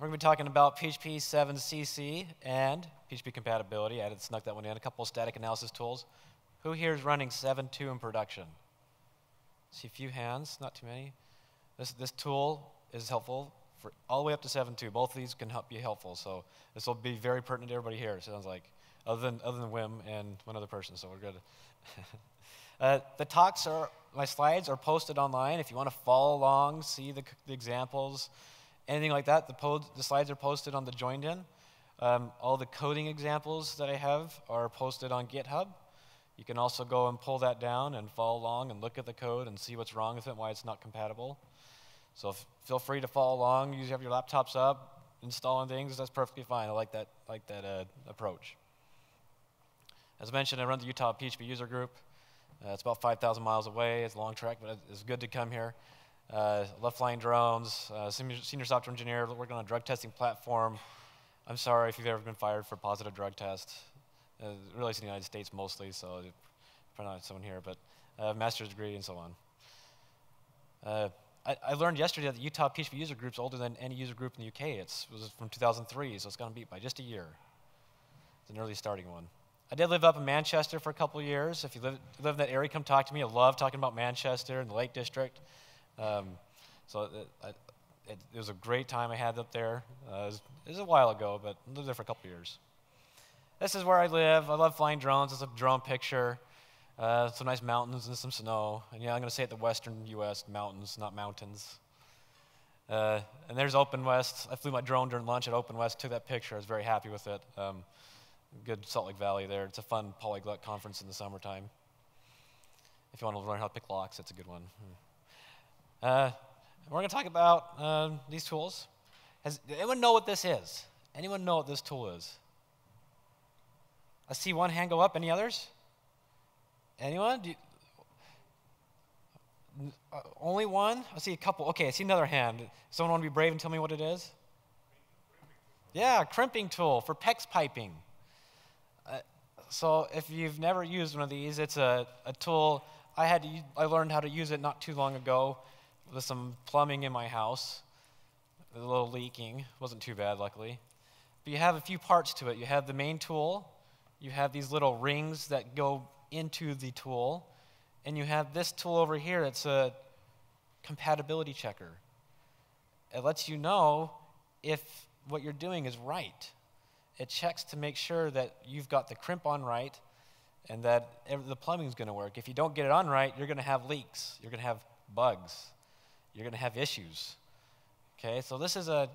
We're going to be talking about PHP 7cc and PHP compatibility. I added snuck that one in. A couple of static analysis tools. Who here is running 7.2 in production? See a few hands, not too many. This, this tool is helpful for all the way up to 7.2. Both of these can help be helpful. So this will be very pertinent to everybody here, it sounds like, other than, other than Wim and one other person, so we're good. uh, the talks are, my slides are posted online. If you want to follow along, see the, the examples, anything like that, the, po- the slides are posted on the Joind.in. Um, all the coding examples that I have are posted on GitHub. You can also go and pull that down and follow along and look at the code and see what's wrong with it, why it's not compatible. So f- feel free to follow along. You have your laptops up, installing things. That's perfectly fine. I like that, like that uh, approach. As I mentioned, I run the Utah PHP user group. Uh, it's about 5,000 miles away. It's a long trek, but it's good to come here. Uh, love flying drones. Uh, senior, senior software engineer working on a drug testing platform. I'm sorry if you've ever been fired for a positive drug test. Uh, really, in the United States mostly, so probably not someone here, but uh, master's degree and so on. Uh, I, I, learned yesterday that the Utah PHP user group is older than any user group in the UK. It's, it was from 2003, so it's going to beat by just a year. It's an early starting one. I did live up in Manchester for a couple years. If you live, live in that area, come talk to me. I love talking about Manchester and the Lake District. Um, so it, it, it, was a great time I had up there. Uh, it, was, it, was, a while ago, but I lived there for a couple years. This is where I live. I love flying drones. It's a drone picture. Uh, some nice mountains and some snow. And yeah, I'm going to say it the western U.S. mountains, not mountains. Uh, and there's OpenWest. I flew my drone during lunch at OpenWest, took that picture. I was very happy with it. Um, good Salt Lake Valley there. It's a fun polyglot conference in the summertime. If you want to learn how to pick locks, it's a good one. Uh, we're going to talk about uh, these tools. Has anyone know what this is? Anyone know what this tool is? I see one hand go up. Any others? Anyone? You, uh, only one? I see a couple. Okay, I see another hand. Someone want to be brave and tell me what it is? Yeah, crimping tool for PEX piping. Uh, so if you've never used one of these, it's a, a tool. I had to, I learned how to use it not too long ago with some plumbing in my house. A little leaking. Wasn't too bad, luckily. But you have a few parts to it. You have the main tool. You have these little rings that go into the tool. And you have this tool over here. It's a compatibility checker. It lets you know if what you're doing is right it checks to make sure that you've got the crimp on right and that the plumbing is going to work. If you don't get it on right, you're going to have leaks, you're going to have bugs, you're going to have issues. Okay, so this is a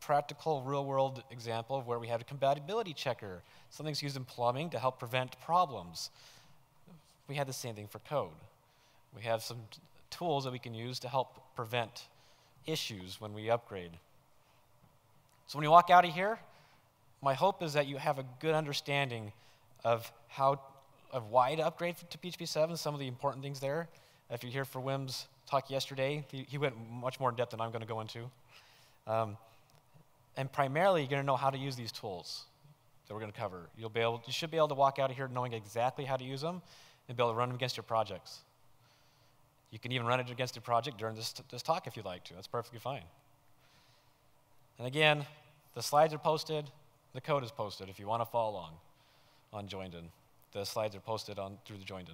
practical real world example of where we have a compatibility checker. Something's used in plumbing to help prevent problems. We had the same thing for code. We have some tools that we can use to help prevent issues when we upgrade. So when you walk out of here, my hope is that you have a good understanding of how of why to upgrade to PHP 7, some of the important things there. If you're here for Wim's talk yesterday, he, he went much more in depth than I'm going to go into. Um, and primarily, you're going to know how to use these tools that we're going to cover. You'll be able, you should be able to walk out of here knowing exactly how to use them and be able to run them against your projects. You can even run it against your project during this, this talk if you'd like to. That's perfectly fine. And again, the slides are posted. The code is posted if you want to follow along on Joind.in. The slides are posted on through the Joined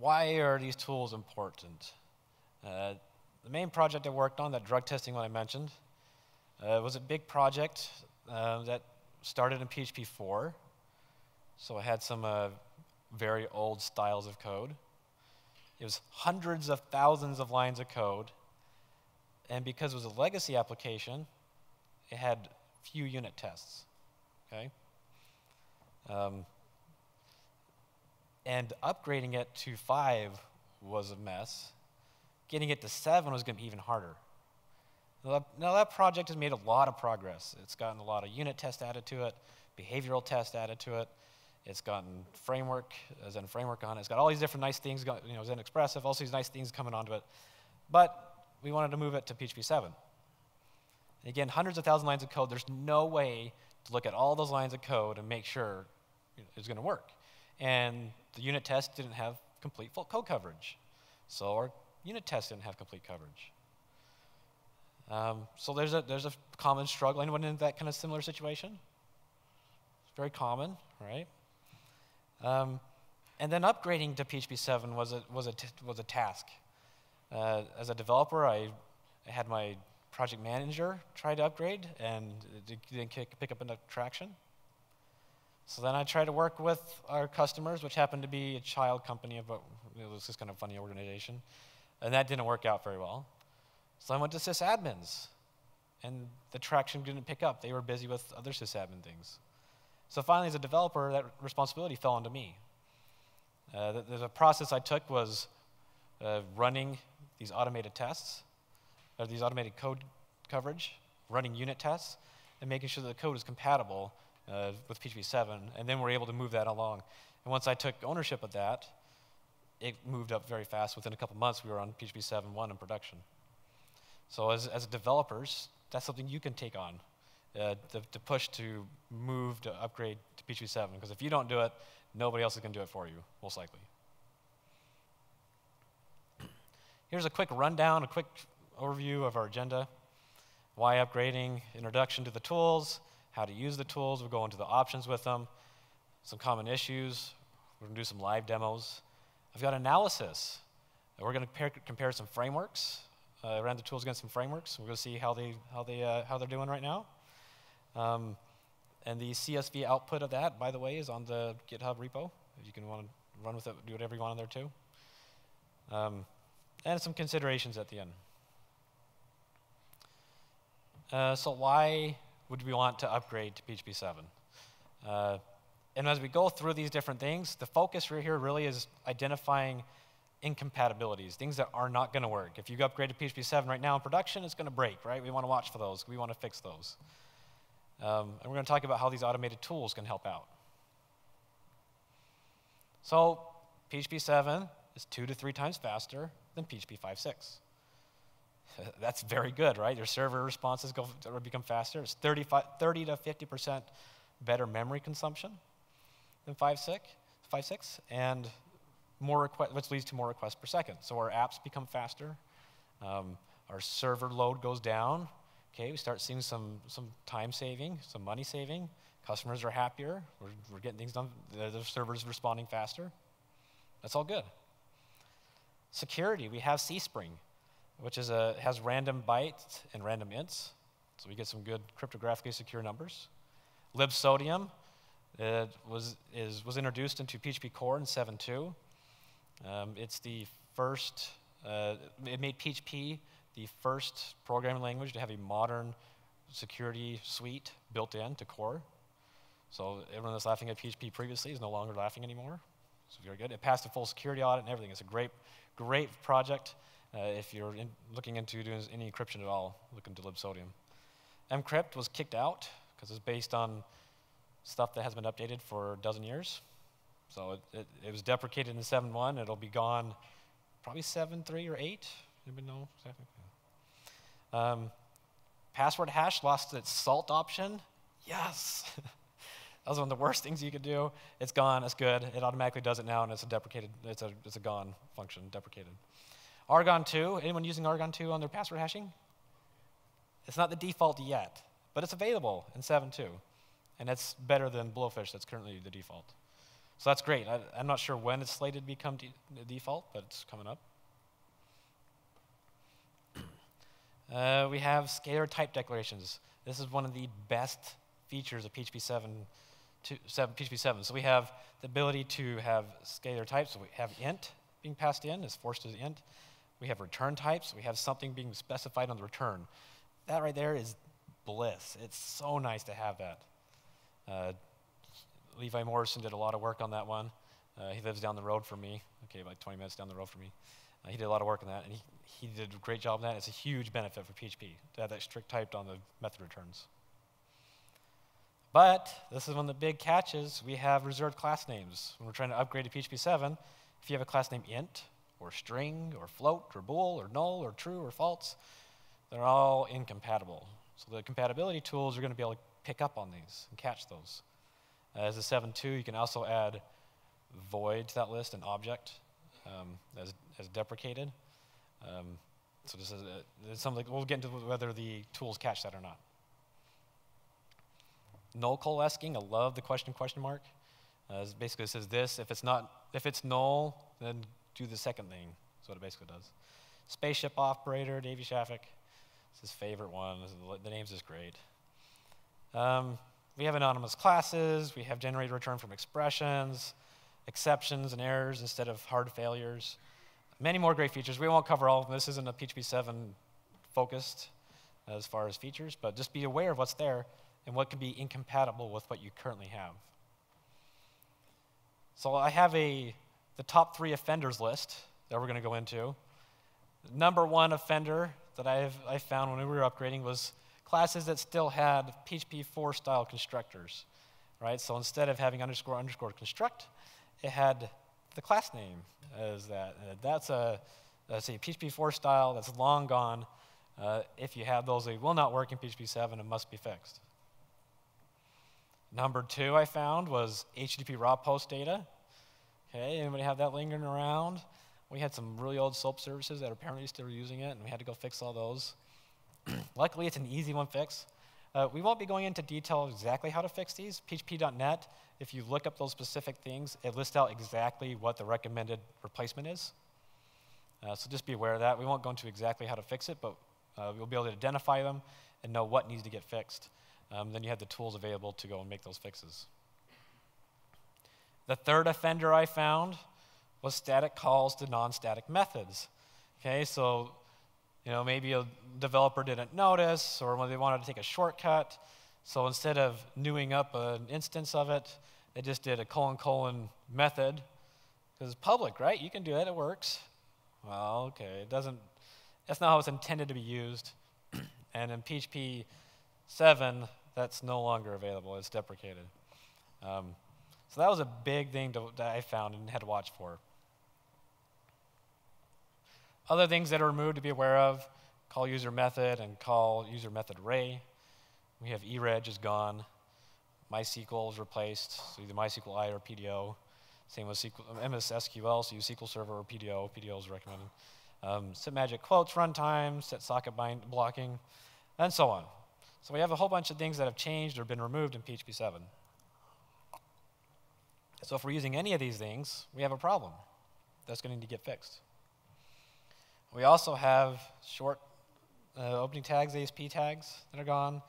Why are these tools important? Uh, the main project I worked on, that drug testing one I mentioned, uh, was a big project uh, that started in PHP 4. So I had some uh, very old styles of code. It was hundreds of thousands of lines of code and because it was a legacy application, it had few unit tests. Okay? Um, and upgrading it to five was a mess. Getting it to seven was going to be even harder. Now that project has made a lot of progress. It's gotten a lot of unit tests added to it, behavioral tests added to it. It's gotten framework, Zend framework on it. It's got all these different nice things, you know, Zend Expressive, all these nice things coming onto it. But we wanted to move it to PHP 7. And again, hundreds of thousands of lines of code. There's no way to look at all those lines of code and make sure it's going to work. And the unit test didn't have complete full code coverage. So our unit test didn't have complete coverage. Um, so there's a, there's a common struggle. Anyone in that kind of similar situation? It's very common, right? Um, and then upgrading to PHP 7 was a, was a, was a task. Uh, as a developer, I, I had my project manager try to upgrade, and it didn't pick up enough traction. So then I tried to work with our customers, which happened to be a child company, but it was this kind of funny organization, and that didn't work out very well. So I went to sysadmins, and the traction didn't pick up. They were busy with other sysadmin things. So finally, as a developer, that responsibility fell onto me. Uh, the, the, process I took was uh, running these automated tests, or these automated code coverage, running unit tests, and making sure that the code is compatible uh, with PHP 7, and then we're able to move that along. And once I took ownership of that, it moved up very fast. Within a couple months, we were on PHP 7.1 in production. So as, as developers, that's something you can take on, uh, to, to, push to move to upgrade to PHP 7. Because if you don't do it, nobody else is going to do it for you, most likely. Here's a quick rundown, a quick overview of our agenda. Why upgrading, introduction to the tools, how to use the tools. We'll go into the options with them, some common issues. We're going to do some live demos. I've got analysis. We're going to compare, compare some frameworks, uh, ran the tools against some frameworks. We're going to see how, they, how, they, uh, how they're doing right now. Um, and the CSV output of that, by the way, is on the GitHub repo. If you can want to run with it, do whatever you want on there too. Um, and some considerations at the end. Uh, so why would we want to upgrade to PHP 7? Uh, and as we go through these different things, the focus here really is identifying incompatibilities, things that are not going to work. If you upgrade to PHP 7 right now in production, it's going to break, right? We want to watch for those. We want to fix those. Um, and we're going to talk about how these automated tools can help out. So PHP 7 is two to three times faster than PHP 5.6. That's very good, right? Your server responses go, become faster. It's 30 to 50% better memory consumption than 5.6, 5.6 and more request, which leads to more requests per second. So our apps become faster. Um, our server load goes down. Okay, we start seeing some, some time saving, some money saving. Customers are happier. We're, we're getting things done. The, the server's responding faster. That's all good. Security, we have CSPRNG which is a, has random bytes and random ints. So we get some good cryptographically secure numbers. libsodium was, is, was introduced into PHP Core in 7.2. Um, it's the first, uh, it made PHP the first programming language to have a modern security suite built in to Core. So everyone that's laughing at PHP previously is no longer laughing anymore. So very good. It passed a full security audit and everything. It's a great, great project. Uh, if you're in looking into doing any encryption at all, look into libsodium. Mcrypt was kicked out because it's based on stuff that has been updated for a dozen years. So it, it, it was deprecated in 7.1. It'll be gone probably 7.3 or 8. Anybody know? Um, password hash lost its salt option. Yes. that was one of the worst things you could do. It's gone. It's good. It automatically does it now, and it's a deprecated. It's a it's a gone function. Deprecated. Argon 2, anyone using Argon 2 on their password hashing? It's not the default yet, but it's available in 7.2. And it's better than Blowfish, that's currently the default. So that's great. I, am not sure when it's slated to become de default, but it's coming up. Uh, we have scalar type declarations. This is one of the best features of PHP 7, to, 7, PHP 7. So we have the ability to have scalar types. So we have int being passed in, is forced as int. We have return types. We have something being specified on the return. That right there is bliss. It's so nice to have that. Uh, Levi Morrison did a lot of work on that one. Uh, he lives down the road from me, okay, like 20 minutes down the road from me. Uh, he did a lot of work on that, and he, he did a great job on that. It's a huge benefit for PHP to have that strict typed on the method returns. But this is one of the big catches. We have reserved class names. When we're trying to upgrade to PHP 7, if you have a class name int or string or float or bool or null or true or false, they're all incompatible. So the compatibility tools are going to be able to pick up on these and catch those. As a 7.2, you can also add void to that list, an object, um, as, as deprecated. Um, So this is uh, something we'll get into whether the tools catch that or not. Null coalescing, I love the question question mark. Uh, basically it says this, if it's not, if it's null, then do the second thing. That's what it basically does. Spaceship operator, Davey Shafik. It's his favorite one. The name's just great. Um, we have anonymous classes. We have generated return from expressions, exceptions and errors instead of hard failures. Many more great features. We won't cover all of them. This isn't a PHP 7 focused as far as features, but just be aware of what's there and what can be incompatible with what you currently have. So I have a the top three offenders list that we're going to go into. Number one offender that I've, I found when we were upgrading was classes that still had PHP 4 style constructors, right? So instead of having underscore underscore construct, it had the class name as that. That's a, that's a PHP 4 style that's long gone. Uh, if you have those, they will not work in PHP 7 and must be fixed. Number two I found was HTTP raw post data. Okay, anybody have that lingering around? We had some really old SOAP services that apparently still were using it, and we had to go fix all those. Luckily, it's an easy one fix. Uh, we won't be going into detail exactly how to fix these. PHP.net, if you look up those specific things, it lists out exactly what the recommended replacement is. Uh, so just be aware of that. We won't go into exactly how to fix it, but uh, we'll be able to identify them and know what needs to get fixed. Um, then you have the tools available to go and make those fixes. The third offender I found was static calls to non-static methods. Okay, so you know maybe a developer didn't notice, or they wanted to take a shortcut, so instead of newing up an instance of it, they just did a colon colon method because it's public, right? You can do that; it works. Well, okay, it doesn't. That's not how it's intended to be used. and in PHP 7, that's no longer available. It's deprecated. Um, so that was a big thing to, that I found and had to watch for. Other things that are removed to be aware of, call user method and call user method array. We have ereg is gone. MySQL is replaced, so either MySQLi or PDO. Same with SQL, MS SQL, so use SQL Server or PDO. PDO is recommended. Um, set magic quotes runtime, set socket bind blocking, and so on. So we have a whole bunch of things that have changed or been removed in PHP 7. So if we're using any of these things, we have a problem that's going to need to get fixed. We also have short uh, opening tags, ASP tags that are gone.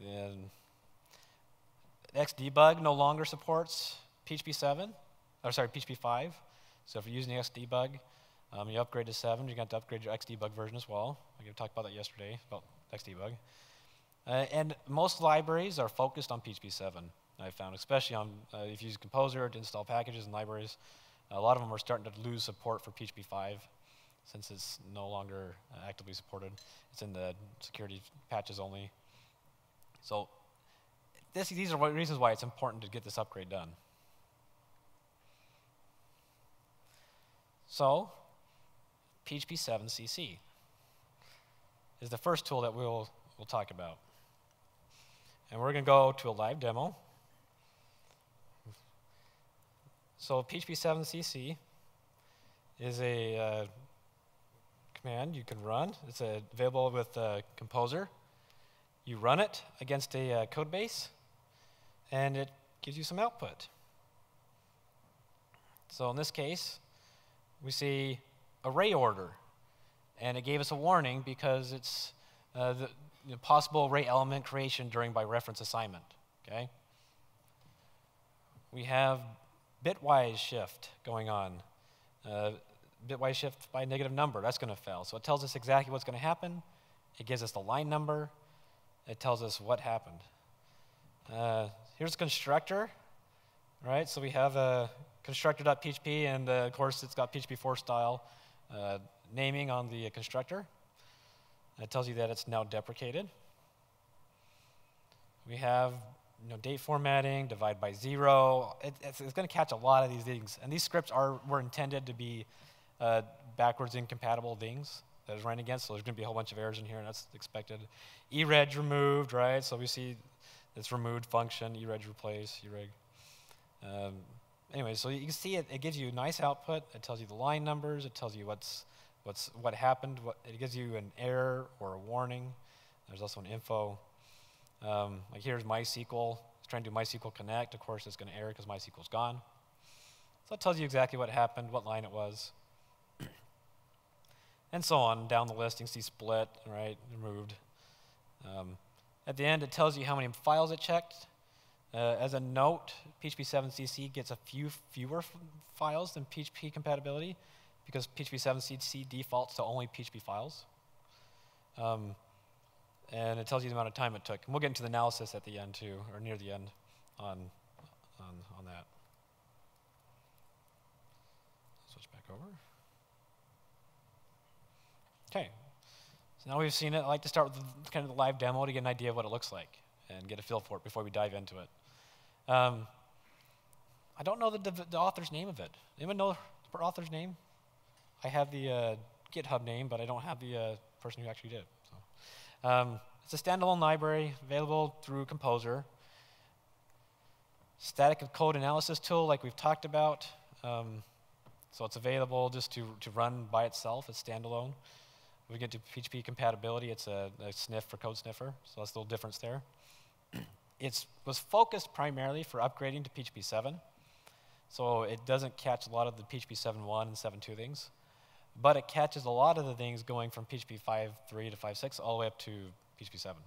And Xdebug no longer supports PHP 7, or sorry, PHP 5. So if you're using Xdebug, um, you upgrade to 7, you're going to have to upgrade your Xdebug version as well. We talked about that yesterday, about Xdebug. Uh, and most libraries are focused on PHP 7, I found, especially on uh, if you use Composer to install packages and libraries. A lot of them are starting to lose support for PHP 5 since it's no longer uh, actively supported. It's in the security patches only. So this, these are reasons why it's important to get this upgrade done. So PHP 7 CC is the first tool that we'll, we'll talk about. And we're going to go to a live demo. So PHP 7 CC is a uh, command you can run. It's uh, available with Composer. You run it against a uh, code base, and it gives you some output. So in this case, we see array order, and it gave us a warning because it's uh, the, you know, possible array element creation during by reference assignment. Okay? We have bitwise shift going on. Uh, bitwise shift by negative number, that's going to fail. So it tells us exactly what's going to happen. It gives us the line number. It tells us what happened. Uh, here's constructor, right? So we have a constructor.php, and uh, of course it's got PHP 4 style uh, naming on the constructor. It tells you that it's now deprecated. We have you know, date formatting, divide by zero. It, it's, it's going to catch a lot of these things. And these scripts are, were intended to be uh, backwards incompatible things that is running against. So there's going to be a whole bunch of errors in here, and that's expected. ereg removed, right? So we see it's removed function, ereg replace, ereg. Um, anyway, so you can see it, it gives you a nice output. It tells you the line numbers. It tells you what's what's, what happened. What, it gives you an error or a warning. There's also an info. Um, like here's MySQL. It's trying to do MySQL Connect. Of course, it's going to error because MySQL's gone. So it tells you exactly what happened, what line it was, and so on down the list. You can see split, right, removed. Um, at the end, it tells you how many files it checked. Uh, as a note, PHP 7cc gets a few fewer files than PHP compatibility because PHP 7cc defaults to only PHP files. Um, and it tells you the amount of time it took. And we'll get into the analysis at the end too, or near the end on, on, on that. Switch back over. Okay, so now we've seen it. I like to start with the, kind of the live demo to get an idea of what it looks like and get a feel for it before we dive into it. Um, I don't know the, the, author's name of it. Anyone know the author's name? I have the uh, GitHub name, but I don't have the uh, person who actually did it. Um, it's a standalone library available through Composer. Static code analysis tool, like we've talked about. Um, so it's available just to, to run by itself. It's standalone. we get to PHP compatibility, it's a, a sniff for code sniffer. So that's a little difference there. it was focused primarily for upgrading to PHP 7. So it doesn't catch a lot of the PHP 7.1 and 7.2 things. But it catches a lot of the things going from PHP 5.3 to 5.6 all the way up to PHP 7.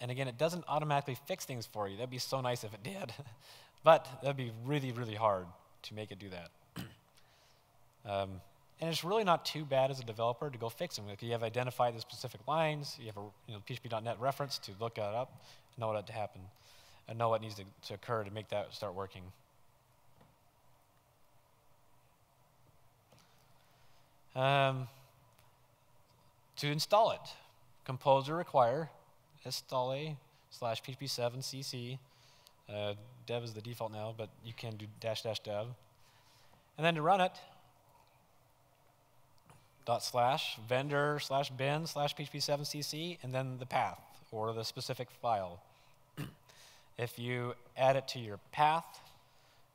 And again, it doesn't automatically fix things for you. That'd be so nice if it did. but that'd be really, really hard to make it do that. um, and it's really not too bad as a developer to go fix them. If you have identified the specific lines, you have a you know, PHP.NET reference to look that up, know what had to happen, and know what needs to, to occur to make that start working. Um, to install it, Composer require install a slash php7 cc. Uh, dev is the default now, but you can do dash dash dev. And then to run it, dot slash vendor slash bin slash php7 cc, and then the path or the specific file. if you add it to your path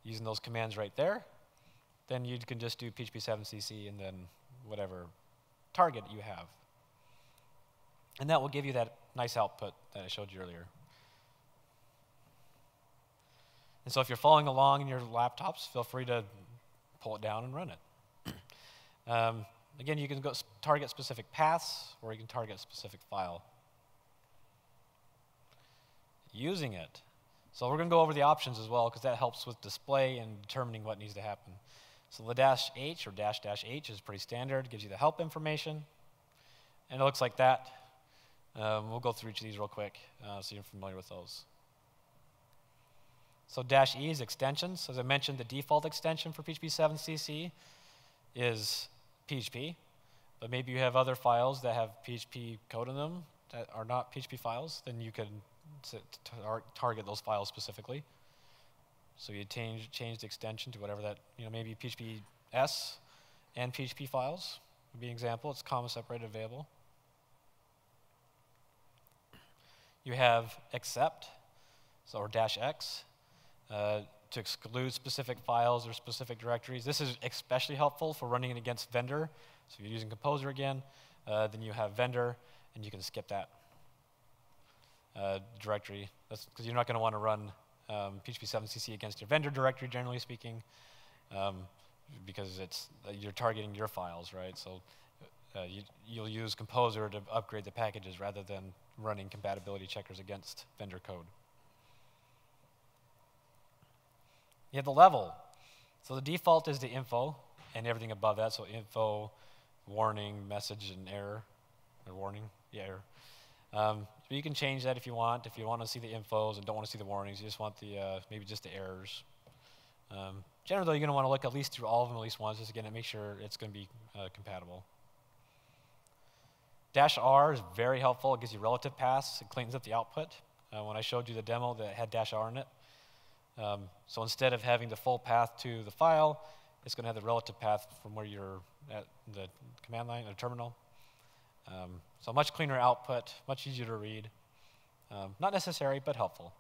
using those commands right there, then you can just do php7 cc and then whatever target you have. And that will give you that nice output that I showed you earlier. And so if you're following along in your laptops, feel free to pull it down and run it. um, again, you can go target specific paths or you can target specific file. Using it. So we're going to go over the options as well because that helps with display and determining what needs to happen. So the dash H or dash dash H is pretty standard, gives you the help information. And it looks like that. Um, we'll go through each of these real quick uh, so you're familiar with those. So dash E is extensions. As I mentioned, the default extension for PHP 7 CC is PHP, but maybe you have other files that have PHP code in them that are not PHP files, then you can target those files specifically. So you change, change the extension to whatever that, you know, maybe PHP S and PHP files would be an example. It's comma separated available. You have except, so or dash X, uh, to exclude specific files or specific directories. This is especially helpful for running it against vendor. So if you're using Composer again, uh, then you have vendor, and you can skip that uh, directory. That's because you're not going to want to run um, PHP 7cc against your vendor directory, generally speaking, um, because it's uh, you're targeting your files, right? So uh, you, will use Composer to upgrade the packages rather than running compatibility checkers against vendor code. You have the level. So the default is the info and everything above that. So info, warning, message, and error, or warning, yeah, error. Um, but you can change that if you want. If you want to see the infos and don't want to see the warnings, you just want the uh, maybe just the errors. Um, generally, you're going to want to look at least through all of them at least once, just again to make sure it's going to be uh, compatible. Dash R is very helpful. It gives you relative paths. It cleans up the output. Uh, when I showed you the demo that had dash R in it. Um, so instead of having the full path to the file, it's going to have the relative path from where you're at the command line or terminal. Um, so much cleaner output, much easier to read. Um, not necessary, but helpful.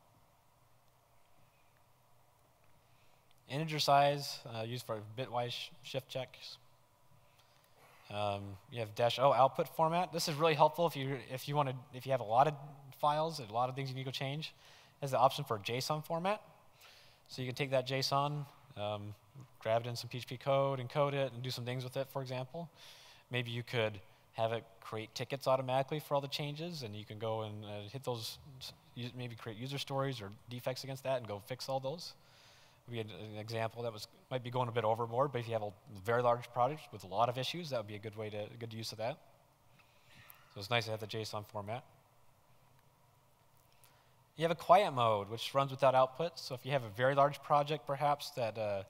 integer size uh, used for bitwise sh shift checks. Um, you have dash O output format. This is really helpful if you if you want to if you have a lot of files, a lot of things you need to go change. Has the option for JSON format, so you can take that JSON, um, grab it in some PHP code, encode it, and do some things with it. For example, maybe you could have it create tickets automatically for all the changes, and you can go and uh, hit those, maybe create user stories or defects against that, and go fix all those be an, an, example that was might be going a bit overboard, but if you have a very large project with a lot of issues, that would be a good way to good use of that. So it's nice to have the JSON format. You have a quiet mode, which runs without output. So if you have a very large project, perhaps that uh,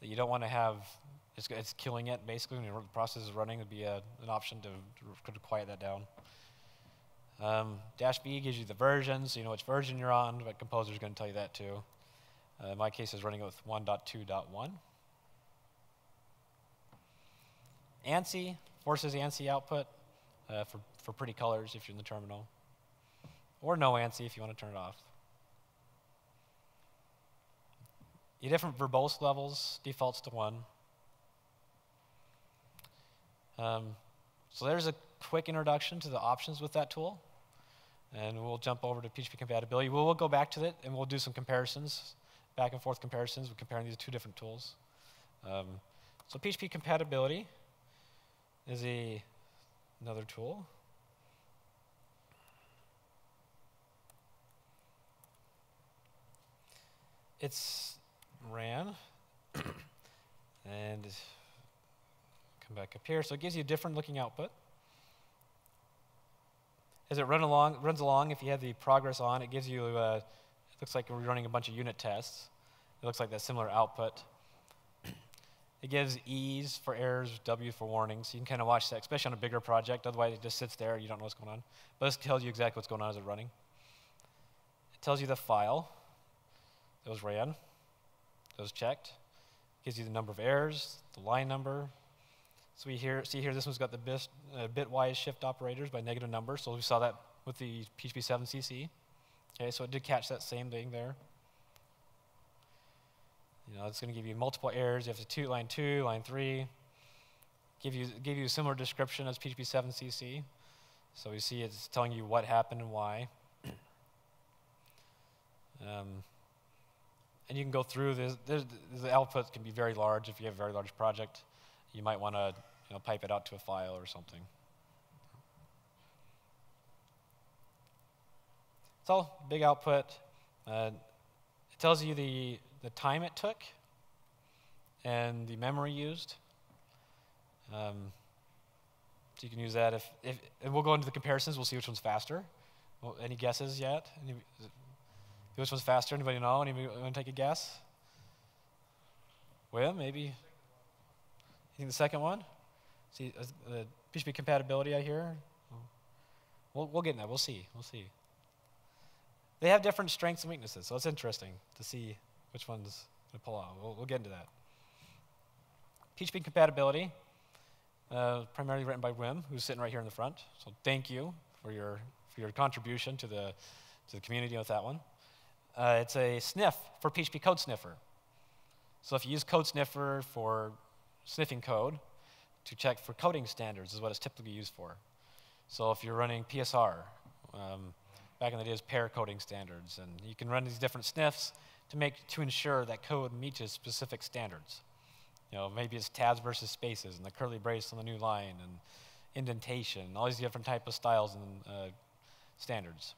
that you don't want to have, it's, it's, killing it basically when the process is running. it'd be a, an option to, to, quiet that down. Um, dash B gives you the versions, so you know which version you're on, but Composer is going to tell you that too. Uh, my case, is running it with 1.2.1. ANSI forces ANSI output uh, for, for pretty colors if you're in the terminal, or no ANSI if you want to turn it off. You different verbose levels, defaults to 1. Um, so there's a quick introduction to the options with that tool. And we'll jump over to PHP compatibility. We'll, we'll go back to it and we'll do some comparisons back and forth comparisons. We're comparing these two different tools. Um, so PHP compatibility is a, another tool. It's ran and come back up here. So it gives you a different looking output. As it run along, runs along, if you have the progress on, it gives you uh, looks like we're running a bunch of unit tests. It looks like that similar output. It gives E's for errors, W for warnings. You can kind of watch that, especially on a bigger project. Otherwise, it just sits there. And you don't know what's going on. But this tells you exactly what's going on as it's running. It tells you the file that was ran, that was checked. It gives you the number of errors, the line number. So we here, see here, this one's got the bit, uh, bitwise shift operators by negative numbers. So we saw that with the PHP 7 CC. Okay, so it did catch that same thing there. You know, it's going to give you multiple errors. You have to two, line two, line three. Give you, give you a similar description as PHP 7 CC. So we see it's telling you what happened and why. um, and you can go through this. The output can be very large if you have a very large project. You might want to you know, pipe it out to a file or something. So, big output. Uh, it tells you the, the time it took and the memory used. Um, so you can use that if, if, and we'll go into the comparisons, we'll see which one's faster. Well, any guesses yet? Any, which one's faster? Anybody know? Anybody want to take a guess? Well, maybe. Think the second one? See, uh, the PHP compatibility I hear? We'll, we'll get in that. We'll see. We'll see. They have different strengths and weaknesses, so it's interesting to see which ones to pull out. We'll, we'll get into that. PHP compatibility, uh, primarily written by Wim, who's sitting right here in the front. So thank you for your, for your contribution to the, to the community with that one. Uh, it's a sniff for PHP Code Sniffer. So if you use Code Sniffer for sniffing code to check for coding standards is what it's typically used for. So if you're running PSR, um, back in the day days PEAR coding standards. And you can run these different sniffs to make to ensure that code meets specific standards. You know, maybe it's tabs versus spaces and the curly brace on the new line and indentation, all these different type of styles and uh, standards.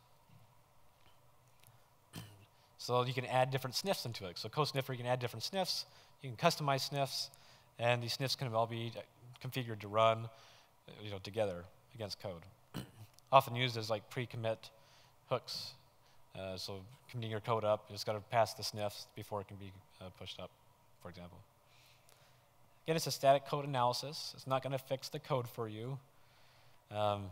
so you can add different sniffs into it. So CodeSniffer, you can add different sniffs. You can customize sniffs, and these sniffs can all be configured to run, you know, together against code. Often used as like pre-commit hooks. Uh, so committing your code up, it's got to pass the sniffs before it can be uh, pushed up, for example. Again, it's a static code analysis. It's not going to fix the code for you. Um,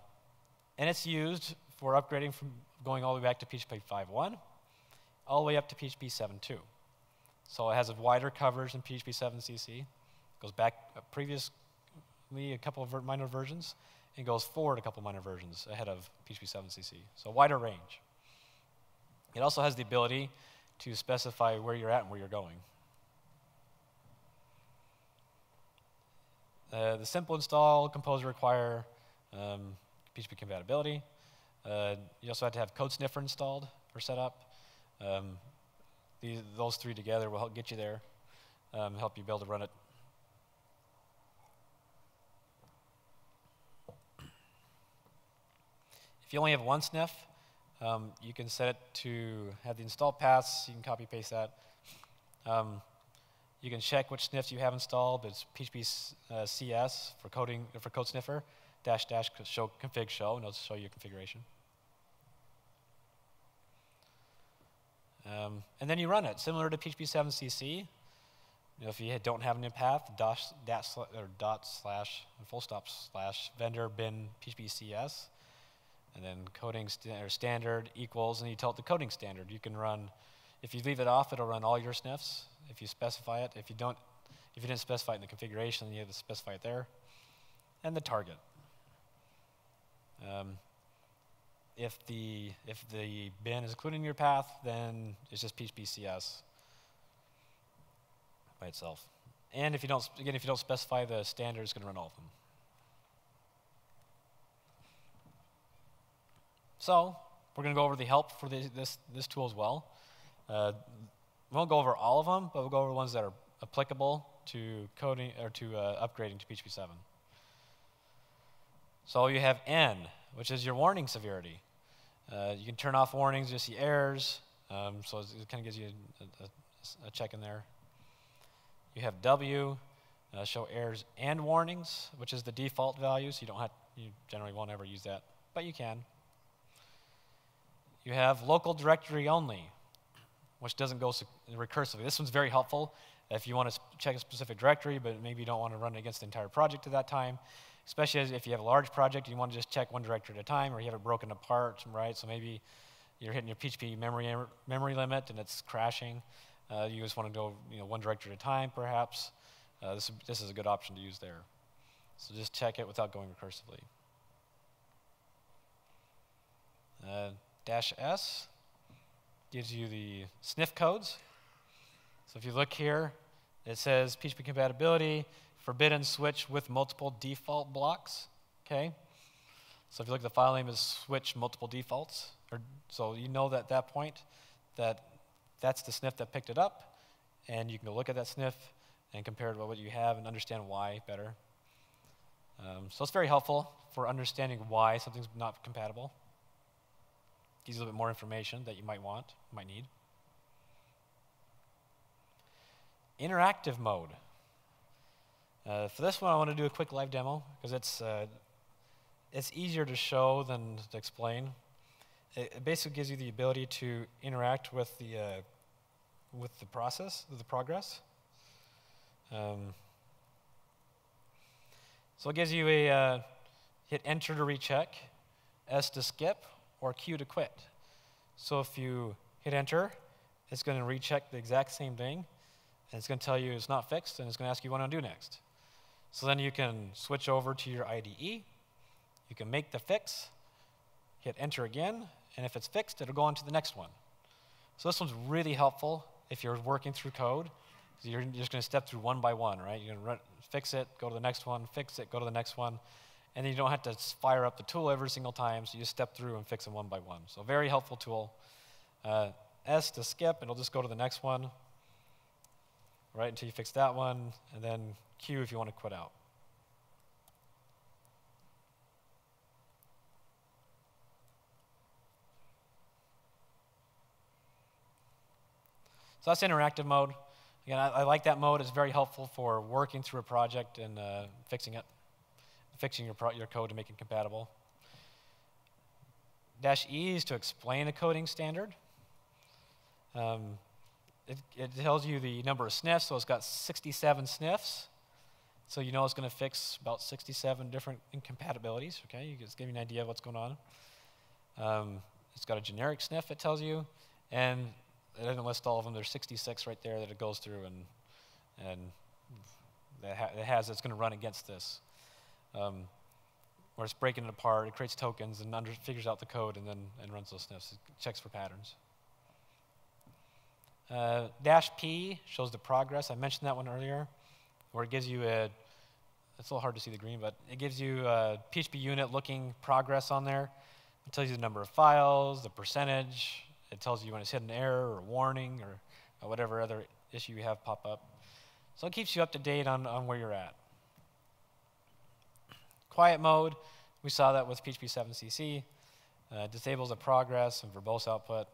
and it's used for upgrading from going all the way back to PHP 5.1 all the way up to PHP 7.2. So it has a wider coverage than PHP 7 CC goes back uh, previously a couple of minor versions, and goes forward a couple minor versions ahead of PHP 7cc. So wider range. It also has the ability to specify where you're at and where you're going. Uh, the simple install composer require um, PHP compatibility. Uh, you also have to have code sniffer installed or set up. Um, these, those three together will help get you there, um, help you be able to run it If you only have one sniff, um, you can set it to have the install paths. You can copy paste that. Um, you can check which sniffs you have installed. It's PHP uh, CS for coding for code sniffer dash dash show config show, and it'll show you configuration. Um, and then you run it, similar to PHP 7cc. You know, if you don't have a new path, dash, dash, or dot slash, full stop slash vendor bin PHP CS, and then coding st or standard equals, and you tell it the coding standard. You can run, if you leave it off, it'll run all your sniffs. If you specify it, if you don't, if you didn't specify it in the configuration, you have to specify it there. And the target. Um, if the if the bin is included in your path, then it's just PHPCS by itself. And if you don't again, if you don't specify the standard, it's going to run all of them. So we're going to go over the help for the, this this tool as well. Uh, we won't go over all of them, but we'll go over the ones that are applicable to coding or to uh, upgrading to PHP 7. So you have N, which is your warning severity. Uh, you can turn off warnings, you see errors, um, so it kind of gives you a, a, a, check in there. You have W, uh, show errors and warnings, which is the default value, so you don't have, you generally won't ever use that, but you can. You have local directory only, which doesn't go recursively. This one's very helpful if you want to check a specific directory, but maybe you don't want to run against the entire project at that time especially if you have a large project, and you want to just check one directory at a time, or you have it broken apart, right? So maybe you're hitting your PHP memory memory limit and it's crashing. Uh, you just want to go you know, one directory at a time, perhaps. Uh, this, this is a good option to use there. So just check it without going recursively. Uh, dash S gives you the sniff codes. So if you look here, it says PHP compatibility, forbidden switch with multiple default blocks. Okay? So if you look the file name is switch multiple defaults. Or, so you know that at that point that that's the sniff that picked it up, and you can go look at that sniff and compare it with what you have and understand why better. Um, so it's very helpful for understanding why something's not compatible. Gives you a little bit more information that you might want, might need. Interactive mode. Uh, for this one, I want to do a quick live demo because it's, uh, it's easier to show than to explain. It, it, basically gives you the ability to interact with the, uh, with the process, the progress. Um, so it gives you a uh, hit enter to recheck, S to skip, or Q to quit. So if you hit enter, it's going to recheck the exact same thing, and it's going to tell you it's not fixed, and it's going to ask you what to do next. So then you can switch over to your IDE. You can make the fix, hit enter again, and if it's fixed, it'll go on to the next one. So this one's really helpful if you're working through code. You're just going to step through one by one, right? You're going to fix it, go to the next one, fix it, go to the next one. And then you don't have to fire up the tool every single time, so you just step through and fix them one by one. So very helpful tool. Uh, S to skip, and it'll just go to the next one, right, until you fix that one, and then Q if you want to quit out. So that's interactive mode. Again, I, I, like that mode. It's very helpful for working through a project and uh, fixing it, fixing your, your code to make it compatible. Dash E is to explain a coding standard. Um, it, it, tells you the number of sniffs, so it's got 67 sniffs. So you know it's going to fix about 67 different incompatibilities, okay? You just give you an idea of what's going on. Um, it's got a generic sniff, it tells you, and it doesn't list all of them. There's 66 right there that it goes through, and, and that it has, it's going to run against this. Um, where it's breaking it apart, it creates tokens and under, figures out the code and then and runs those sniffs. It checks for patterns. Uh, dash P shows the progress. I mentioned that one earlier where it gives you a, it's a little hard to see the green, but it gives you a PHP unit looking progress on there. It tells you the number of files, the percentage. It tells you when it's hit an error or warning or, or whatever other issue you have pop up. So it keeps you up to date on, on where you're at. Quiet mode, we saw that with PHP 7cc. Uh, disables the progress and verbose output.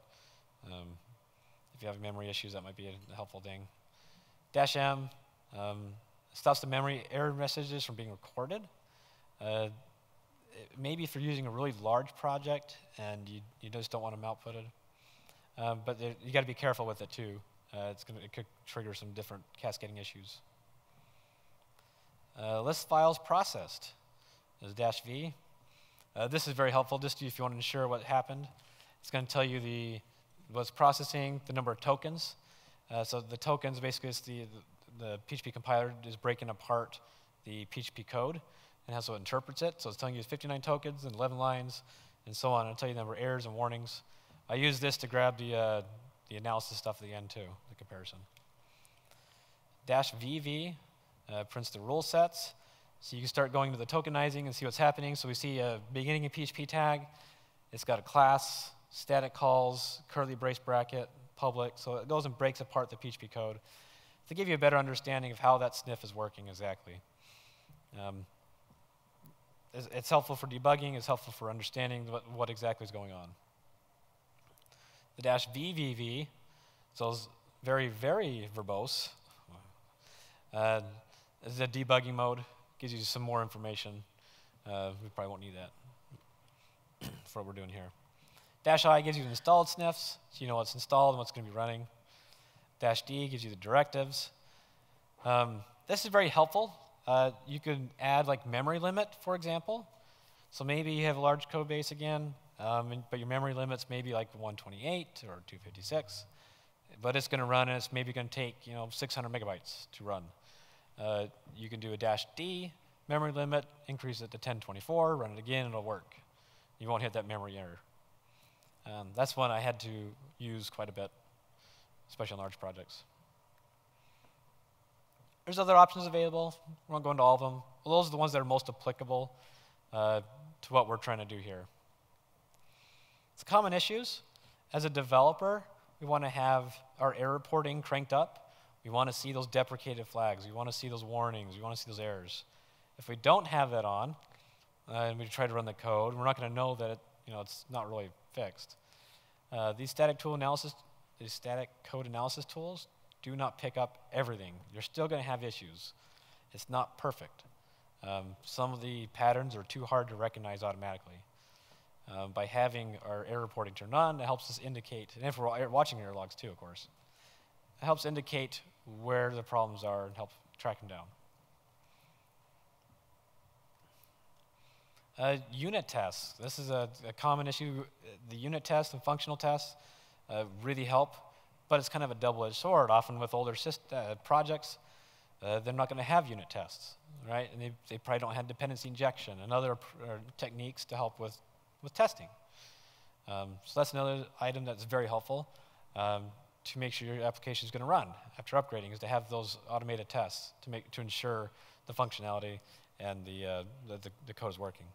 Um, if you have memory issues, that might be a helpful thing. Dash M um, stops the memory error messages from being recorded. Uh, maybe if you're using a really large project and you, you just don't want them outputted. Um, but you got to be careful with it too. Uh, it's gonna, it could trigger some different cascading issues. Uh, list files processed. There's dash V. Uh, this is very helpful just if you want to ensure what happened. It's going to tell you the what's processing, the number of tokens. Uh, so the tokens basically is the, the, the PHP compiler is breaking apart the PHP code and how so it interprets it. So it's telling you 59 tokens and 11 lines and so on. It'll tell you the number of errors and warnings. I use this to grab the, uh, the analysis stuff at the end too, the comparison. Dash VV uh, prints the rule sets. So you can start going to the tokenizing and see what's happening. So we see a beginning of PHP tag. It's got a class, static calls, curly brace bracket, public. So it goes and breaks apart the PHP code to give you a better understanding of how that sniff is working exactly. Um, it's, it's, helpful for debugging. It's helpful for understanding what, what exactly is going on. The dash VVV, so it's very, very verbose. Uh, is a debugging mode gives you some more information. Uh, we probably won't need that for what we're doing here. Dash I gives you the installed sniffs, so you know what's installed and what's going to be running. Dash D gives you the directives. Um, this is very helpful. Uh, you can add like memory limit, for example. So maybe you have a large code base again, um, and, but your memory limit's maybe like 128 or 256. But it's going to run, and it's maybe going to take you know 600 megabytes to run. Uh, you can do a dash D memory limit, increase it to 1024, run it again, it'll work. You won't hit that memory error. Um, that's one I had to use quite a bit, especially on large projects. There's other options available. We won't go into all of them. Well, those are the ones that are most applicable uh, to what we're trying to do here. It's common issues. As a developer, we want to have our error reporting cranked up we want to see those deprecated flags. We want to see those warnings. We want to see those errors. If we don't have that on, uh, and we try to run the code, we're not going to know that it, you know, it's not really fixed. Uh, these static tool analysis, these static code analysis tools do not pick up everything. You're still going to have issues. It's not perfect. Um, some of the patterns are too hard to recognize automatically. Um, by having our error reporting turned on, it helps us indicate, and if we're watching error logs too, of course, it helps indicate where the problems are and help track them down. Uh, unit tests. This is a, a, common issue. The unit tests and functional tests uh, really help, but it's kind of a double-edged sword. Often with older uh, projects, uh, they're not going to have unit tests, right? And they, they probably don't have dependency injection and other techniques to help with, with testing. Um, so that's another item that's very helpful. Um, to make sure your application is going to run after upgrading is to have those automated tests to, make, to ensure the functionality and the, uh, the, the, code is working.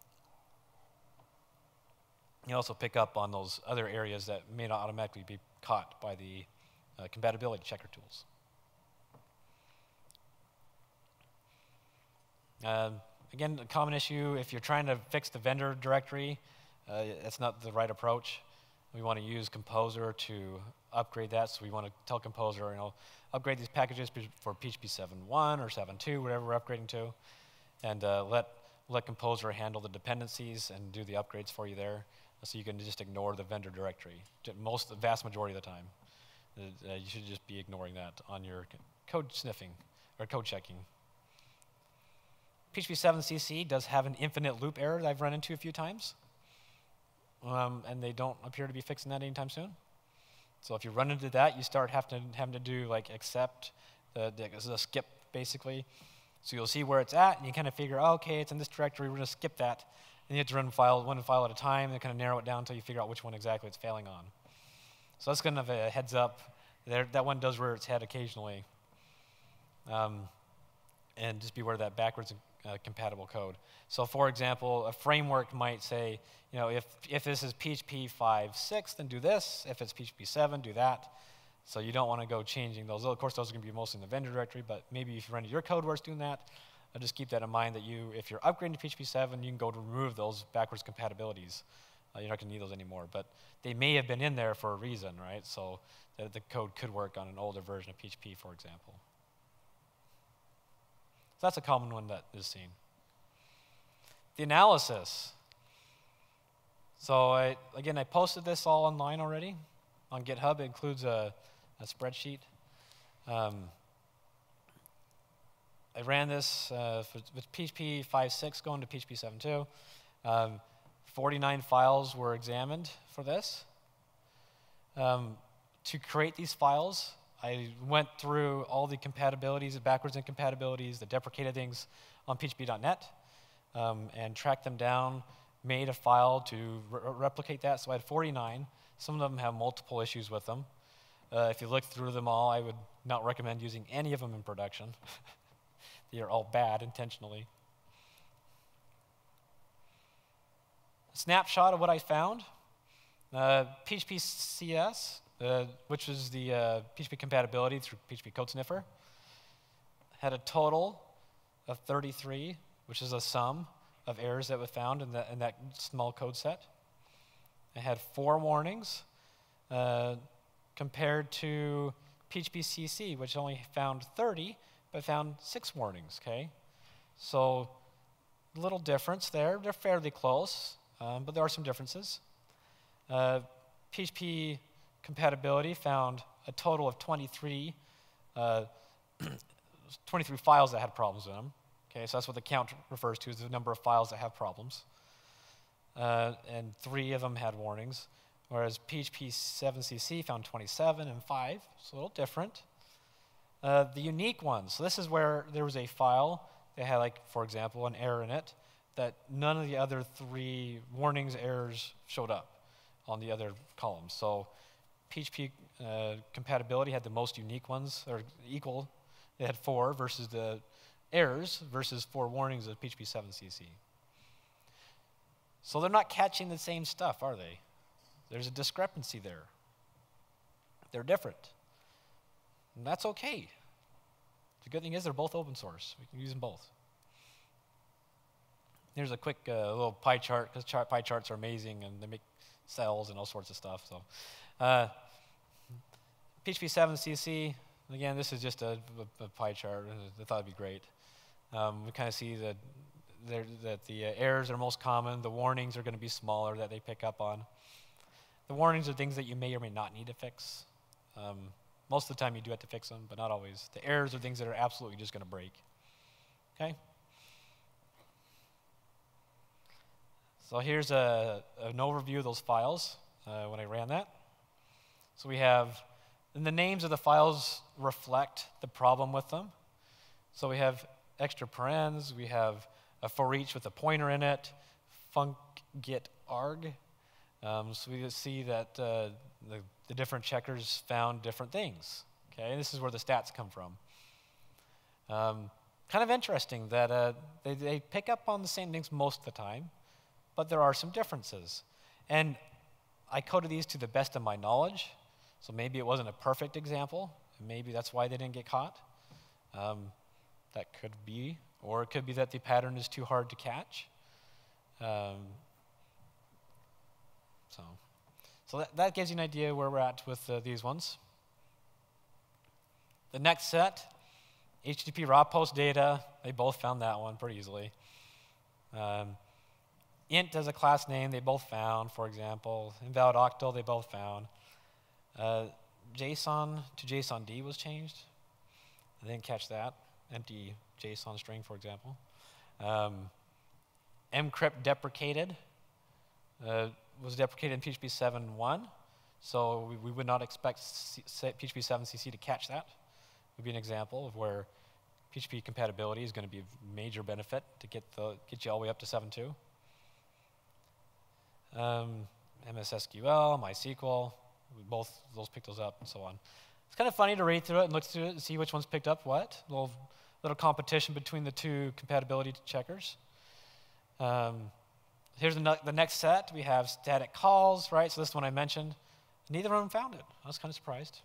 You also pick up on those other areas that may not automatically be caught by the uh, compatibility checker tools. Uh, again, a common issue, if you're trying to fix the vendor directory, uh, that's not the right approach. We want to use Composer to upgrade that. So we want to tell Composer, you know, upgrade these packages for PHP 7.1 or 7.2, whatever we're upgrading to, and uh, let let Composer handle the dependencies and do the upgrades for you there. So you can just ignore the vendor directory. Most, the vast majority of the time, uh, you should just be ignoring that on your code sniffing or code checking. PHP 7cc does have an infinite loop error that I've run into a few times um, and they don't appear to be fixing that anytime soon. So if you run into that, you start having to, having to do like accept the, the, the skip basically. So you'll see where it's at, and you kind of figure, oh, okay, it's in this directory. We're going to skip that, and you have to run file one file at a time, and kind of narrow it down until you figure out which one exactly it's failing on. So that's kind of a heads up. There, that one does rear its head occasionally, um, and just be aware of that backwards uh, compatible code. So for example, a framework might say, you know, if, if this is PHP 5.6, then do this. If it's PHP 7, do that. So you don't want to go changing those. Of course, those are going to be mostly in the vendor directory, but maybe if you run your code where it's doing that, I'll just keep that in mind that you, if you're upgrading to PHP 7, you can go to remove those backwards compatibilities. Uh, you're not going to need those anymore. But they may have been in there for a reason, right? So the code could work on an older version of PHP, for example. So that's a common one that is seen. The analysis. So I, again, I posted this all online already on GitHub. It includes a, a spreadsheet. Um, I ran this uh, with PHP 5.6 going to PHP 7.2. Um, 49 files were examined for this. Um, to create these files, I went through all the compatibilities, the backwards incompatibilities, the deprecated things on PHP.net, um, and tracked them down, made a file to re replicate that. So I had 49. Some of them have multiple issues with them. Uh, if you look through them all, I would not recommend using any of them in production. they are all bad intentionally. A snapshot of what I found. Uh, PHP CS uh, which is the uh, PHP compatibility through PHP Code Sniffer, had a total of 33, which is a sum of errors that were found in, the, in that small code set. It had four warnings uh, compared to PHP CC, which only found 30, but found six warnings, okay? So, little difference there. They're fairly close, um, but there are some differences. Uh, PHP compatibility found a total of 23, uh, 23 files that had problems in them. Okay, so that's what the count refers to, is the number of files that have problems. Uh, and three of them had warnings, whereas PHP 7cc found 27 and 5, so a little different. Uh, the unique ones, so this is where there was a file that had, like, for example, an error in it that none of the other three warnings, errors showed up on the other columns. So PHP uh, compatibility had the most unique ones, or equal. It had four versus the errors versus four warnings of PHP 7cc. So they're not catching the same stuff, are they? There's a discrepancy there. They're different. And that's okay. The good thing is they're both open source. We can use them both. Here's a quick uh, little pie chart, because chart, pie charts are amazing and they make cells and all sorts of stuff. So uh, PHP 7 CC, again, this is just a, a, a pie chart. I thought it'd be great. Um, we kind of see that, that the uh, errors are most common. The warnings are going to be smaller that they pick up on. The warnings are things that you may or may not need to fix. Um, most of the time you do have to fix them, but not always. The errors are things that are absolutely just going to break. Okay? So here's a, an overview of those files uh, when I ran that. So we have, and the names of the files reflect the problem with them. So we have extra parens, we have a for each with a pointer in it, func get arg. Um, so we see that uh, the, the different checkers found different things. Okay, and this is where the stats come from. Um, kind of interesting that uh, they, they pick up on the same things most of the time, but there are some differences. And I coded these to the best of my knowledge. So maybe it wasn't a perfect example, maybe that's why they didn't get caught. Um, that could be, or it could be that the pattern is too hard to catch. Um, so, so that, that gives you an idea where we're at with uh, these ones. The next set, HTTP raw post data, they both found that one pretty easily. Um, int as a class name, they both found, for example. Invalid octal, they both found. Uh, JSON to JSON-D was changed. I didn't catch that. Empty JSON string, for example. Um, mcrypt deprecated uh, was deprecated in PHP 7.1, so we, we, would not expect C PHP 7cc to catch that. Would be an example of where PHP compatibility is going to be a major benefit to get the get you all the way up to 7.2. Um, MS SQL, MySQL, both those picked those up and so on. It's kind of funny to read through it and look through it and see which ones picked up what. Little little competition between the two compatibility checkers. Um, here's the, ne- the next set. We have static calls, right? So this is one I mentioned. Neither of them found it. I was kind of surprised.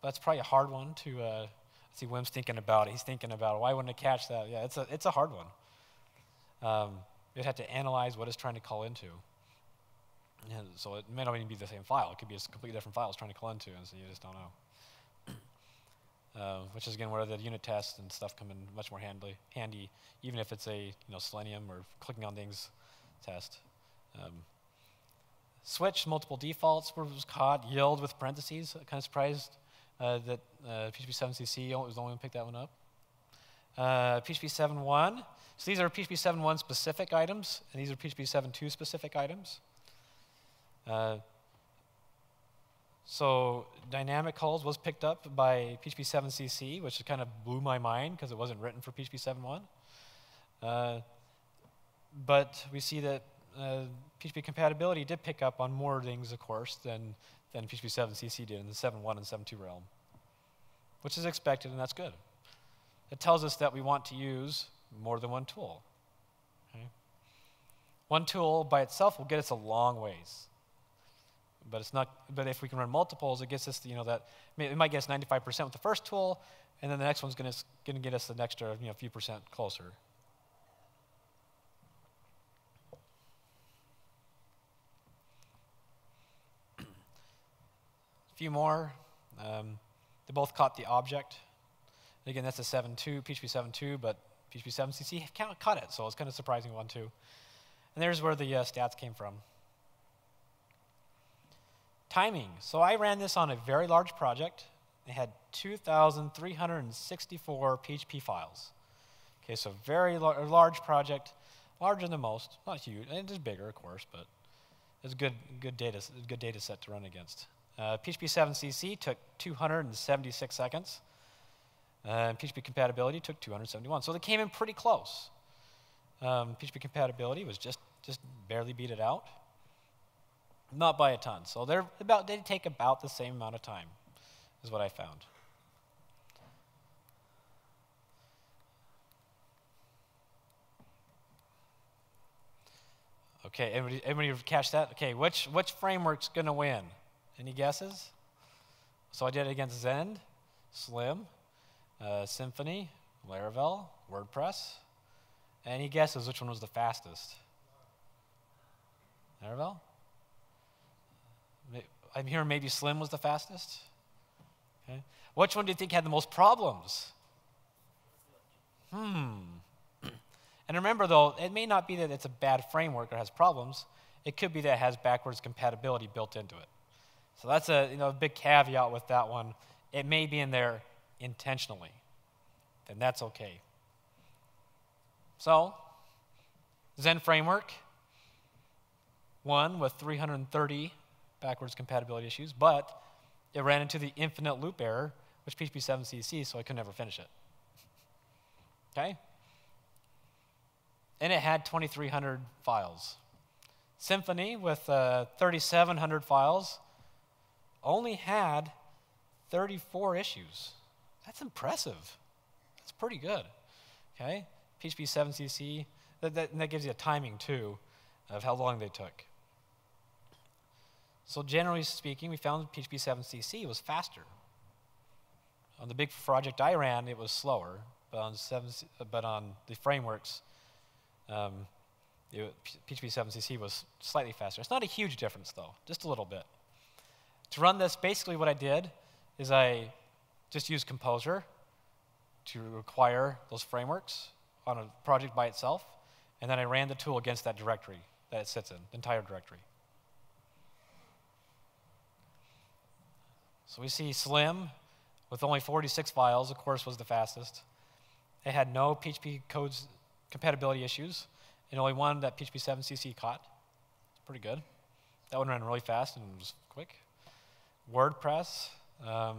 But that's probably a hard one to uh, see. Wim's thinking about it. He's thinking about it. Why wouldn't it catch that? Yeah, it's a, it's a hard one. Um, you'd have to analyze what it's trying to call into. And so it may not even be the same file. It could be a completely different file it's trying to call into, and so you just don't know. uh, which is again where the unit tests and stuff come in much more handy. Handy, even if it's a you know Selenium or clicking on things test. Um, switch multiple defaults was caught. Yield with parentheses. Kind of surprised uh, that uh, PHP 7cc was the only one to pick that one up. Uh, PHP 7.1. So these are PHP 7.1 specific items, and these are PHP 7.2 specific items. Uh, so dynamic calls was picked up by PHP 7cc, which kind of blew my mind because it wasn't written for PHP 7.1. Uh, but we see that uh, PHP compatibility did pick up on more things, of course, than, than PHP 7cc did in the 7.1 and 7.2 realm, which is expected, and that's good. It tells us that we want to use more than one tool. Okay? One tool by itself will get us a long ways. But it's not. But if we can run multiples, it gets us, you know, that it might get us 95% with the first tool, and then the next one's going to get us an extra, you know, few percent closer. a few more. Um, they both caught the object. again, that's a 7.2, PHP 7.2, but PHP 7cc caught it, so it's kind of surprising one too. And there's where the uh, stats came from. Timing. So I ran this on a very large project. It had 2,364 PHP files. Okay, so very lar large project, larger than most, not huge. It is bigger, of course, but it's good, good data, good data set to run against. Uh, PHP 7cc took 276 seconds. Uh, PHP compatibility took 271. So they came in pretty close. Um, PHP compatibility was just, just barely beat it out. Not by a ton. So they're about, they take about the same amount of time, is what I found. Okay, everybody catch that? Okay, which, which framework's going to win? Any guesses? So I did it against Zend, Slim, uh, Symfony, Laravel, WordPress. Any guesses which one was the fastest? Laravel? I'm hearing maybe Slim was the fastest. Okay. Which one do you think had the most problems? Hmm. And remember, though, it may not be that it's a bad framework or has problems. It could be that it has backwards compatibility built into it. So that's a you know, big caveat with that one. It may be in there intentionally. Then that's okay. So, Zend framework, one with 330 backwards compatibility issues, but it ran into the infinite loop error, which PHP 7cc, so I could never finish it. Okay? And it had 2,300 files. Symfony, with uh, 3,700 files, only had 34 issues. That's impressive. That's pretty good. Okay? PHP 7cc, that, that, that gives you a timing too of how long they took. So generally speaking, we found PHP 7cc was faster. On the big project I ran, it was slower, but on, seven, but on the frameworks, um, it, PHP 7cc was slightly faster. It's not a huge difference, though, just a little bit. To run this, basically what I did is I just used Composer to require those frameworks on a project by itself, and then I ran the tool against that directory that it sits in, the entire directory. So we see Slim with only 46 files, of course, was the fastest. It had no PHP codes compatibility issues, and only one that PHP 7cc caught. It's pretty good. That one ran really fast and was quick. WordPress um,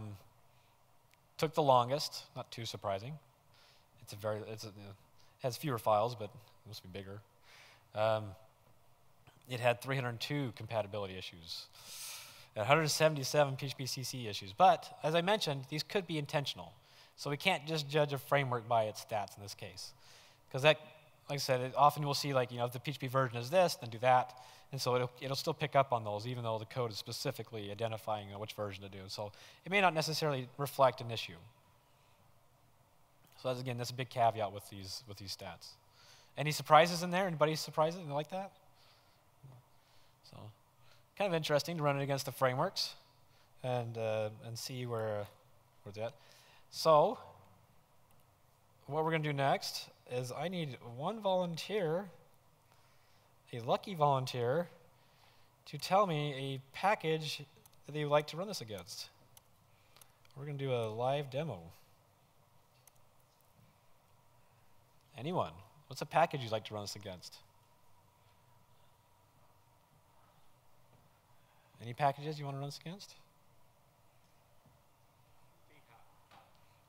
took the longest, not too surprising. It's a very, it's a, know, has fewer files, but it must be bigger. Um, it had 302 compatibility issues. 177 PHP CC issues. But as I mentioned, these could be intentional. So we can't just judge a framework by its stats in this case. Because that, like I said, it, often we'll see like, you know, if the PHP version is this, then do that. And so it'll, it'll still pick up on those, even though the code is specifically identifying which version to do. So it may not necessarily reflect an issue. So that's, again, that's a big caveat with these, with these stats. Any surprises in there? Anybody surprises? Like that? Kind of interesting to run it against the frameworks and, uh, and see where, where it's at. So what we're going to do next is I need one volunteer, a lucky volunteer, to tell me a package that they would like to run this against. We're going to do a live demo. Anyone? What's a package you'd like to run this against? Any packages you want to run this against?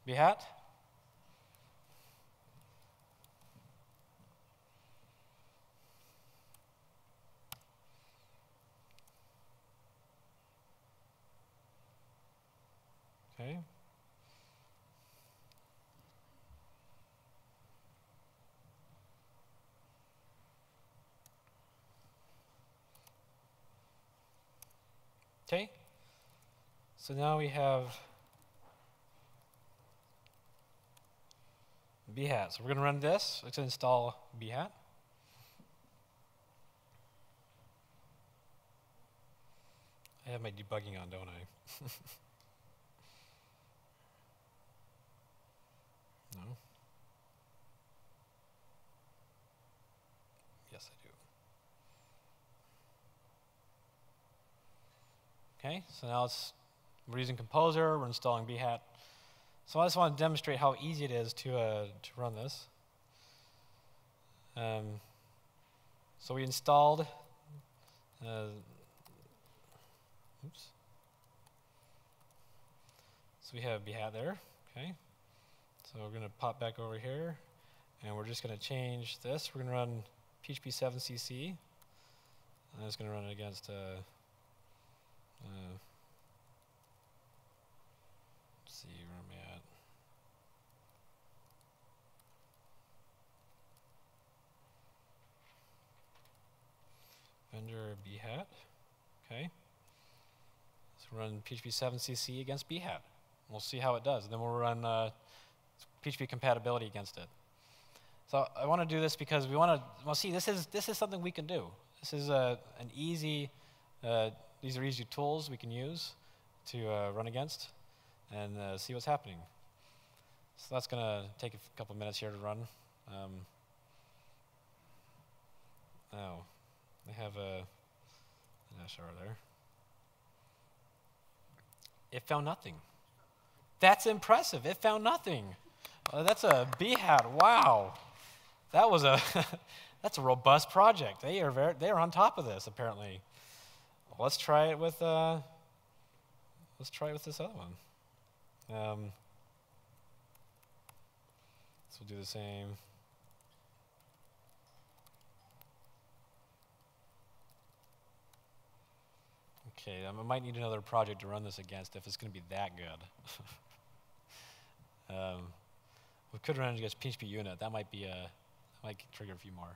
Behat? Okay. Okay. So now we have Behat. So we're going to run this. Let's install Behat. I have my debugging on, don't I? no. Yes, I do. Okay, so now it's, we're using Composer, we're installing Behat. So I just want to demonstrate how easy it is to, uh, to run this. Um, so we installed, uh, oops. So we have Behat there, okay. So we're going to pop back over here, and we're just going to change this. We're going to run PHP 7cc, and it's going to run it against uh, uh, see where I'm at? Vendor Behat. Okay. Let's run PHP 7cc against Behat. We'll see how it does. And then we'll run uh, PHP compatibility against it. So I want to do this because we want to, well, see, this is, this is something we can do. This is a, an easy uh, these are easy tools we can use to uh, run against and uh, see what's happening. So that's going to take a couple minutes here to run. Um, now, they have a, an there. It found nothing. That's impressive. It found nothing. Uh, that's a Behat. Wow. That was a that's a robust project. They are very, they are on top of this apparently let's try it with uh, let's try it with this other one. Um, so we'll do the same. Okay, I might need another project to run this against if it's going to be that good. um, we could run it against PHPUnit. That might be a, that might trigger a few more.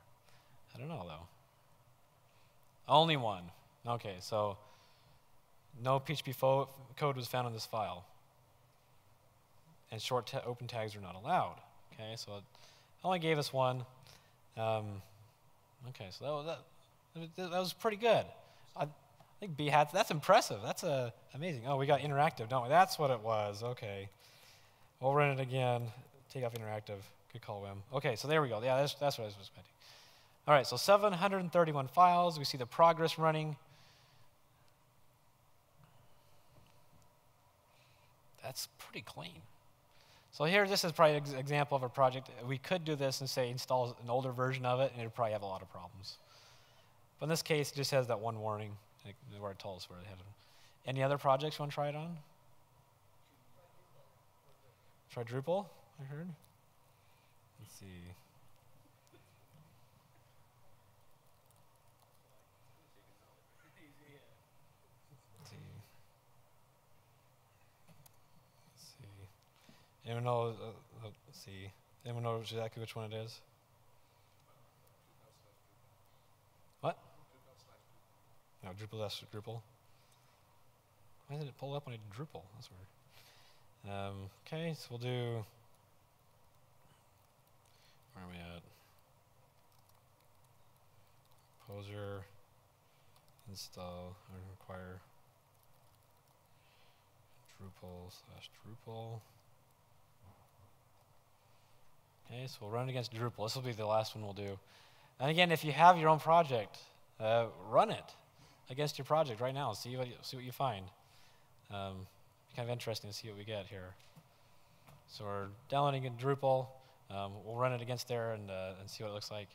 I don't know though. Only one. Okay, so no PHP code was found in this file. And short ta open tags are not allowed. Okay, so it only gave us one. Um, okay, so that was, that, that was pretty good. I, think Behat, that's impressive. That's uh, amazing. Oh, we got interactive, don't we? That's what it was. Okay. We'll run it again. Take off interactive. Good call, Wim. Okay, so there we go. Yeah, that's, that's what I was expecting. All right, so 731 files. We see the progress running. That's pretty clean. So here, this is probably an example of a project. We could do this and say install an older version of it, and it would probably have a lot of problems. But in this case, it just has that one warning where it tells where it had Any other projects you want to try it on? Try Drupal, I heard. Let's see. Anyone know? Uh, uh, let's see. Anyone know exactly which one it is? What? No, Drupal dash Drupal. Why did it pull up when I Drupal? That's weird. Um, okay, so we'll do. Where are we at? Poser install or require Drupal slash Drupal. Okay, so we'll run it against Drupal. This will be the last one we'll do. And again, if you have your own project, uh, run it against your project right now. See what you, see what you find. Um, kind of interesting to see what we get here. So we're downloading in Drupal. Um, we'll run it against there and, uh, and see what it looks like.